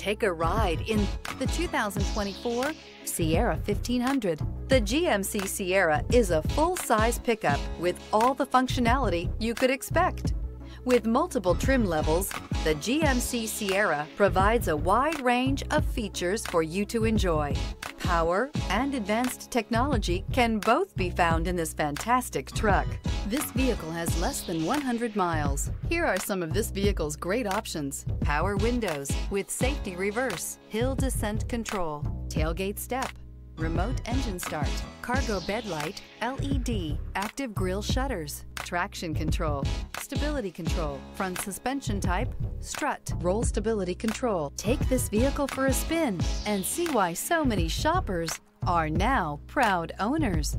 Take a ride in the 2024 Sierra 1500. The GMC Sierra is a full-size pickup with all the functionality you could expect. With multiple trim levels, the GMC Sierra provides a wide range of features for you to enjoy. Power and advanced technology can both be found in this fantastic truck. This vehicle has less than 100 miles. Here are some of this vehicle's great options. Power windows with safety reverse, hill descent control, tailgate step, remote engine start, cargo bed light, LED, active grille shutters, traction control, stability control, front suspension type, strut, roll stability control. Take this vehicle for a spin and see why so many shoppers are now proud owners.